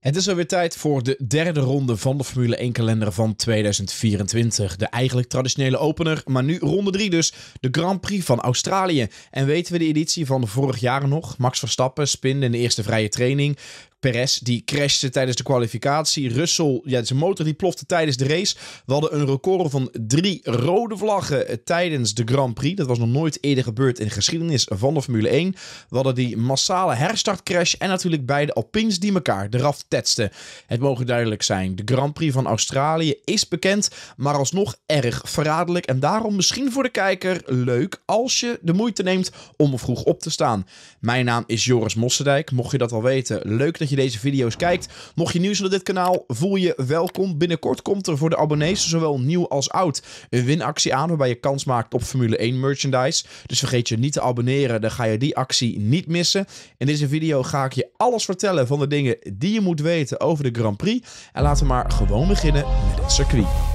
Het is alweer tijd voor de derde ronde van de Formule 1 kalender van 2024. De eigenlijk traditionele opener, maar nu ronde 3 dus. De Grand Prix van Australië. En weten we de editie van vorig jaar nog? Max Verstappen spinde in de eerste vrije training. Perez die crashte tijdens de kwalificatie. Russell, ja, zijn motor die plofte tijdens de race. We hadden een record van drie rode vlaggen tijdens de Grand Prix. Dat was nog nooit eerder gebeurd in de geschiedenis van de Formule 1. We hadden die massale herstartcrash en natuurlijk beide Alpines die elkaar eraf tetsten. Het mogen duidelijk zijn, de Grand Prix van Australië is bekend, maar alsnog erg verraderlijk. En daarom misschien voor de kijker leuk als je de moeite neemt om vroeg op te staan. Mijn naam is Joris Mossendijk. Mocht je dat al weten, leuk dat je deze video's kijkt. Mocht je nieuw zijn op dit kanaal, voel je welkom. Binnenkort komt er voor de abonnees, zowel nieuw als oud, een winactie aan waarbij je kans maakt op Formule 1 merchandise. Dus vergeet je niet te abonneren, dan ga je die actie niet missen. In deze video ga ik je alles vertellen van de dingen die je moet weten over de Grand Prix. En laten we maar gewoon beginnen met het circuit.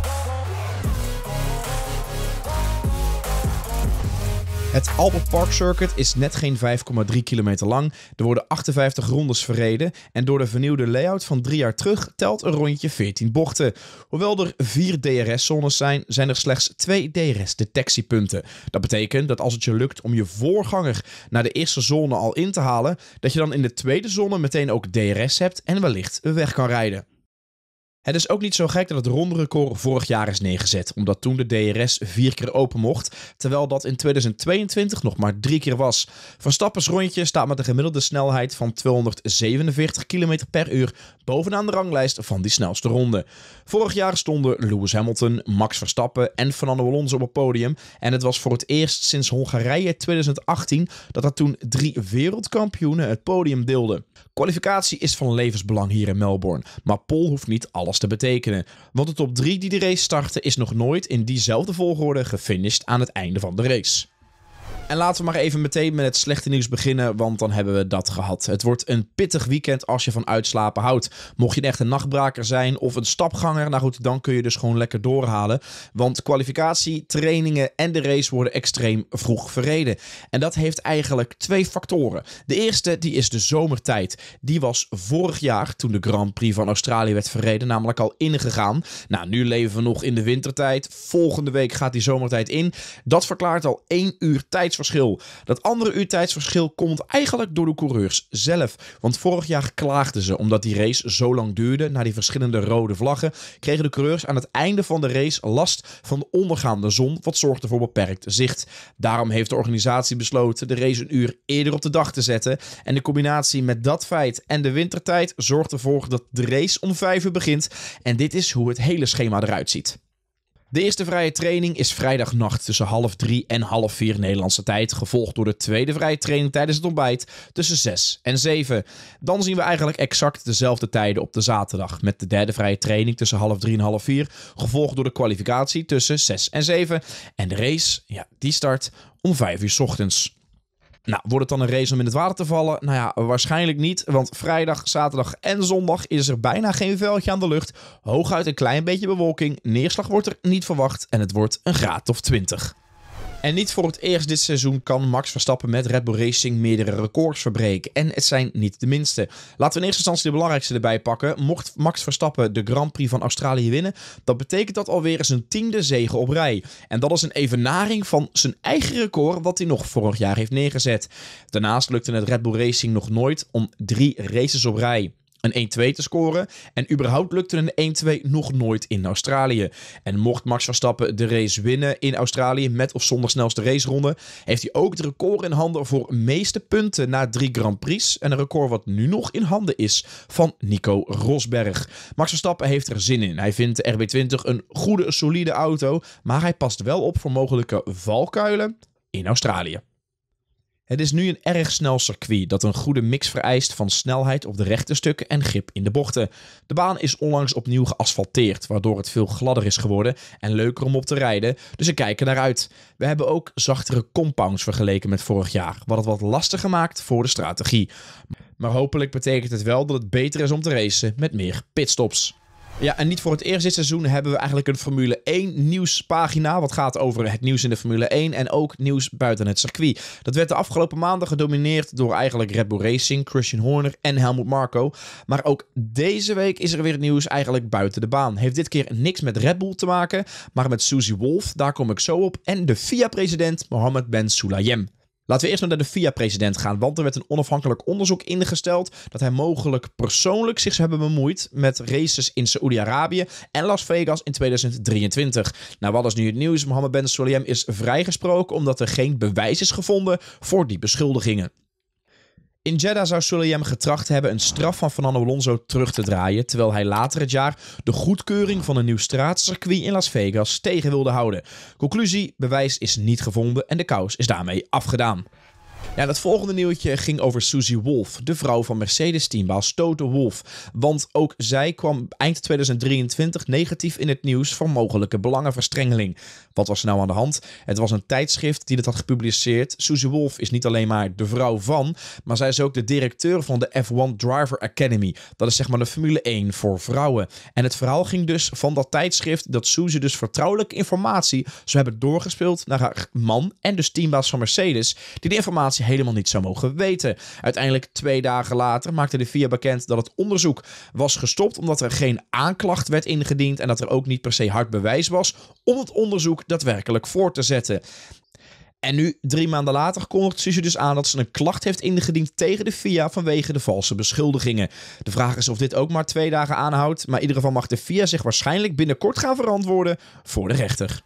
Het Albert Park Circuit is net geen 5,3 kilometer lang. Er worden 58 rondes verreden. En door de vernieuwde layout van drie jaar terug telt een rondje 14 bochten. Hoewel er vier DRS-zones zijn, zijn er slechts twee DRS-detectiepunten. Dat betekent dat als het je lukt om je voorganger naar de eerste zone al in te halen, dat je dan in de tweede zone meteen ook DRS hebt en wellicht weg kan rijden. Het is ook niet zo gek dat het ronderecord vorig jaar is neergezet, omdat toen de DRS vier keer open mocht, terwijl dat in 2022 nog maar drie keer was. Verstappens rondje staat met een gemiddelde snelheid van 247 km per uur bovenaan de ranglijst van die snelste ronde. Vorig jaar stonden Lewis Hamilton, Max Verstappen en Fernando Alonso op het podium en het was voor het eerst sinds Hongarije 2018 dat er toen drie wereldkampioenen het podium deelden. Kwalificatie is van levensbelang hier in Melbourne, maar Pol hoeft niet alles te betekenen. Want de top 3 die de race startte is nog nooit in diezelfde volgorde gefinished aan het einde van de race. En laten we maar even meteen met het slechte nieuws beginnen, want dan hebben we dat gehad. Het wordt een pittig weekend als je van uitslapen houdt. Mocht je een echte nachtbraker zijn of een stapganger, nou goed, dan kun je dus gewoon lekker doorhalen. Want kwalificatie, trainingen en de race worden extreem vroeg verreden. En dat heeft eigenlijk twee factoren. De eerste, die is de zomertijd. Die was vorig jaar, toen de Grand Prix van Australië werd verreden, namelijk al ingegaan. Nou, nu leven we nog in de wintertijd. Volgende week gaat die zomertijd in. Dat verklaart al één uur tijd Dat andere uurtijdsverschil komt eigenlijk door de coureurs zelf. Want vorig jaar klaagden ze omdat die race zo lang duurde. Na die verschillende rode vlaggen kregen de coureurs aan het einde van de race last van de ondergaande zon. Wat zorgde voor beperkt zicht. Daarom heeft de organisatie besloten de race een uur eerder op de dag te zetten. En de combinatie met dat feit en de wintertijd zorgt ervoor dat de race om 5 uur begint. En dit is hoe het hele schema eruit ziet. De eerste vrije training is vrijdagnacht tussen half drie en half vier Nederlandse tijd. Gevolgd door de tweede vrije training tijdens het ontbijt tussen zes en zeven. Dan zien we eigenlijk exact dezelfde tijden op de zaterdag. Met de derde vrije training tussen half drie en half vier. Gevolgd door de kwalificatie tussen zes en zeven. En de race, ja, die start om vijf uur ochtends. Nou, wordt het dan een race om in het water te vallen? Nou ja, waarschijnlijk niet, want vrijdag, zaterdag en zondag is er bijna geen veldje aan de lucht. Hooguit een klein beetje bewolking, neerslag wordt er niet verwacht en het wordt een graad of 20. En niet voor het eerst dit seizoen kan Max Verstappen met Red Bull Racing meerdere records verbreken. En het zijn niet de minste. Laten we in eerste instantie de belangrijkste erbij pakken. Mocht Max Verstappen de Grand Prix van Australië winnen, dan betekent dat alweer zijn tiende zege op rij. En dat is een evenaring van zijn eigen record wat hij nog vorig jaar heeft neergezet. Daarnaast lukte het Red Bull Racing nog nooit om drie races op rij een 1-2 te scoren. En überhaupt lukte een 1-2 nog nooit in Australië. En mocht Max Verstappen de race winnen in Australië met of zonder snelste raceronde, heeft hij ook het record in handen voor meeste punten na drie Grand Prix. En een record wat nu nog in handen is van Nico Rosberg. Max Verstappen heeft er zin in. Hij vindt de RB20 een goede, solide auto, maar hij past wel op voor mogelijke valkuilen in Australië. Het is nu een erg snel circuit dat een goede mix vereist van snelheid op de rechte stukken en grip in de bochten. De baan is onlangs opnieuw geasfalteerd, waardoor het veel gladder is geworden en leuker om op te rijden, dus we kijken naar uit. We hebben ook zachtere compounds vergeleken met vorig jaar, wat het wat lastiger maakt voor de strategie. Maar hopelijk betekent het wel dat het beter is om te racen met meer pitstops. Ja, en niet voor het eerst dit seizoen hebben we eigenlijk een Formule 1 nieuwspagina. Wat gaat over het nieuws in de Formule 1 en ook nieuws buiten het circuit. Dat werd de afgelopen maanden gedomineerd door eigenlijk Red Bull Racing, Christian Horner en Helmut Marko. Maar ook deze week is er weer nieuws eigenlijk buiten de baan. Heeft dit keer niks met Red Bull te maken, maar met Susie Wolf. Daar kom ik zo op. En de FIA-president Mohammed Ben Sulayem. Laten we eerst naar de FIA-president gaan, want er werd een onafhankelijk onderzoek ingesteld dat hij mogelijk persoonlijk zich zou hebben bemoeid met races in Saoedi-Arabië en Las Vegas in 2023. Nou, wat is nu het nieuws? Mohammed Ben Sulayem is vrijgesproken omdat er geen bewijs is gevonden voor die beschuldigingen. In Jeddah zou Sulayem getracht hebben een straf van Fernando Alonso terug te draaien, terwijl hij later het jaar de goedkeuring van een nieuw straatcircuit in Las Vegas tegen wilde houden. Conclusie: bewijs is niet gevonden en de kous is daarmee afgedaan. Ja, het volgende nieuwtje ging over Susie Wolf, de vrouw van Mercedes-teambaas Toto Wolf. Want ook zij kwam eind 2023 negatief in het nieuws voor mogelijke belangenverstrengeling. Wat was er nou aan de hand? Het was een tijdschrift die dit had gepubliceerd. Susie Wolf is niet alleen maar de vrouw van, maar zij is ook de directeur van de F1 Driver Academy. Dat is zeg maar de Formule 1 voor vrouwen. En het verhaal ging dus van dat tijdschrift dat Susie dus vertrouwelijke informatie zou hebben doorgespeeld naar haar man en dus teambaas van Mercedes, die de informatie helemaal niet zou mogen weten. Uiteindelijk twee dagen later maakte de VIA bekend dat het onderzoek was gestopt omdat er geen aanklacht werd ingediend en dat er ook niet per se hard bewijs was om het onderzoek daadwerkelijk voor te zetten. En nu, drie maanden later, kondigt Suze dus aan dat ze een klacht heeft ingediend tegen de FIA vanwege de valse beschuldigingen. De vraag is of dit ook maar twee dagen aanhoudt, maar in ieder geval mag de FIA zich waarschijnlijk binnenkort gaan verantwoorden voor de rechter.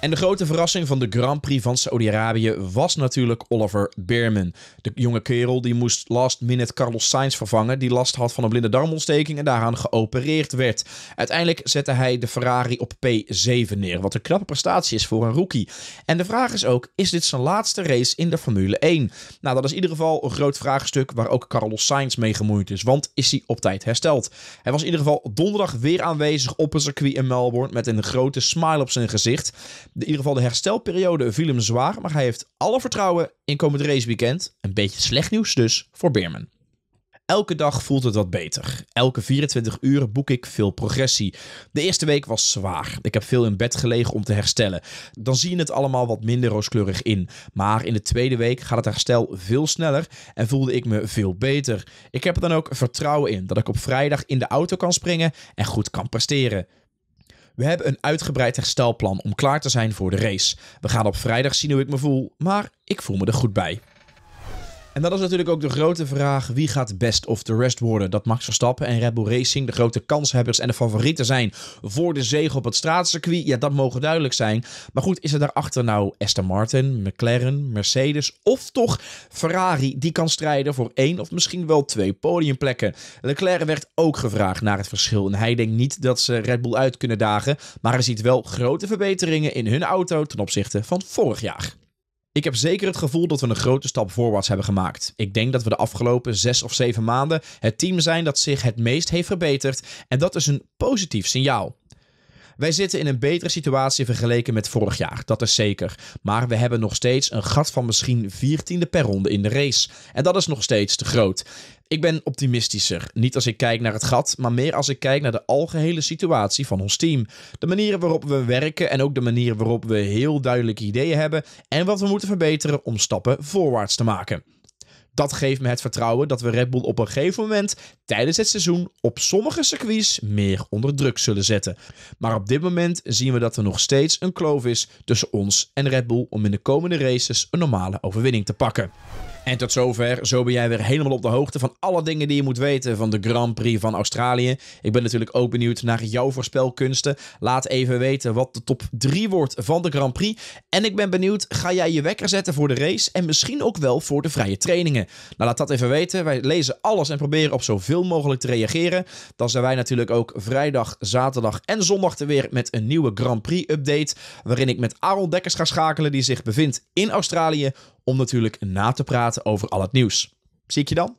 En de grote verrassing van de Grand Prix van Saudi-Arabië was natuurlijk Oliver Beerman. De jonge kerel die moest last minute Carlos Sainz vervangen, die last had van een blinde darmontsteking en daaraan geopereerd werd. Uiteindelijk zette hij de Ferrari op P7 neer, wat een knappe prestatie is voor een rookie. En de vraag is ook, is dit zijn laatste race in de Formule 1? Nou, dat is in ieder geval een groot vraagstuk waar ook Carlos Sainz mee gemoeid is, want is hij op tijd hersteld? Hij was in ieder geval donderdag weer aanwezig op een circuit in Melbourne met een grote smile op zijn gezicht in ieder geval de herstelperiode viel hem zwaar, maar hij heeft alle vertrouwen in komend raceweekend. Een beetje slecht nieuws dus voor Beerman. Elke dag voelt het wat beter. Elke 24 uur boek ik veel progressie. De eerste week was zwaar. Ik heb veel in bed gelegen om te herstellen. Dan zie je het allemaal wat minder rooskleurig in. Maar in de tweede week gaat het herstel veel sneller en voelde ik me veel beter. Ik heb er dan ook vertrouwen in dat ik op vrijdag in de auto kan springen en goed kan presteren. We hebben een uitgebreid herstelplan om klaar te zijn voor de race. We gaan op vrijdag zien hoe ik me voel, maar ik voel me er goed bij. En dat is natuurlijk ook de grote vraag: wie gaat best of the rest worden? Dat Max Verstappen en Red Bull Racing de grote kanshebbers en de favorieten zijn voor de zege op het straatcircuit. Ja, dat mogen duidelijk zijn. Maar goed, is er daarachter nou Aston Martin, McLaren, Mercedes of toch Ferrari die kan strijden voor één of misschien wel twee podiumplekken? Leclerc werd ook gevraagd naar het verschil en hij denkt niet dat ze Red Bull uit kunnen dagen, maar hij ziet wel grote verbeteringen in hun auto ten opzichte van vorig jaar. Ik heb zeker het gevoel dat we een grote stap voorwaarts hebben gemaakt. Ik denk dat we de afgelopen zes of zeven maanden het team zijn dat zich het meest heeft verbeterd en dat is een positief signaal. Wij zitten in een betere situatie vergeleken met vorig jaar, dat is zeker. Maar we hebben nog steeds een gat van misschien 14e per ronde in de race. En dat is nog steeds te groot. Ik ben optimistischer. Niet als ik kijk naar het gat, maar meer als ik kijk naar de algehele situatie van ons team. De manieren waarop we werken en ook de manier waarop we heel duidelijke ideeën hebben en wat we moeten verbeteren om stappen voorwaarts te maken. Dat geeft me het vertrouwen dat we Red Bull op een gegeven moment tijdens het seizoen op sommige circuits meer onder druk zullen zetten. Maar op dit moment zien we dat er nog steeds een kloof is tussen ons en Red Bull om in de komende races een normale overwinning te pakken. En tot zover, zo ben jij weer helemaal op de hoogte van alle dingen die je moet weten van de Grand Prix van Australië. Ik ben natuurlijk ook benieuwd naar jouw voorspelkunsten. Laat even weten wat de top 3 wordt van de Grand Prix. En ik ben benieuwd, ga jij je wekker zetten voor de race en misschien ook wel voor de vrije trainingen? Nou, laat dat even weten. Wij lezen alles en proberen op zoveel mogelijk te reageren. Dan zijn wij natuurlijk ook vrijdag, zaterdag en zondag te weer met een nieuwe Grand Prix update. Waarin ik met Aaron Dekkers ga schakelen, die zich bevindt in Australië om natuurlijk na te praten over al het nieuws. Zie ik je dan?